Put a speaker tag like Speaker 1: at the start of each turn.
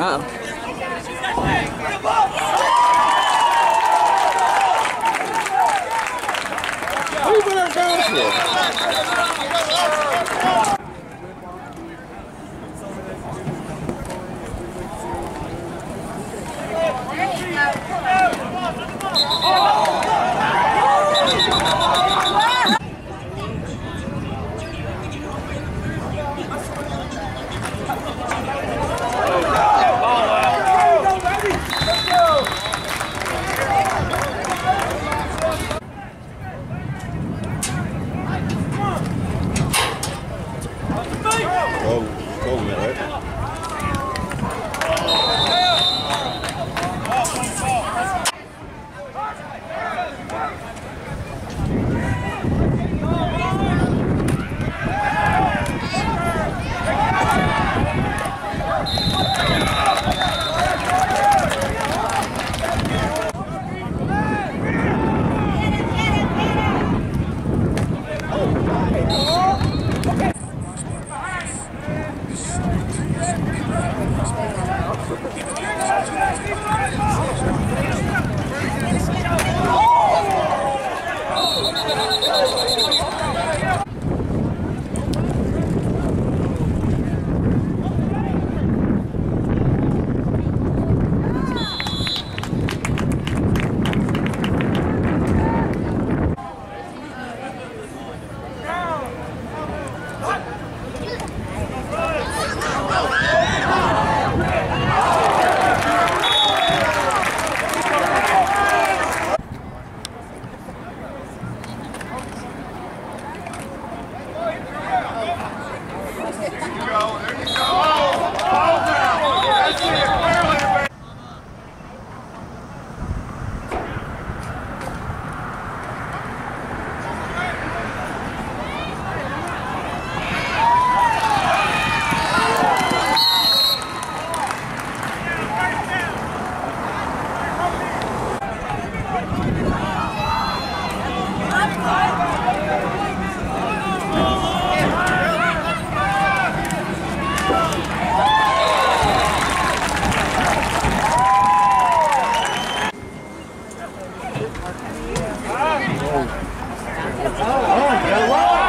Speaker 1: Uh-oh.
Speaker 2: What you put that down for? COVID, right? Oh, oh, wow.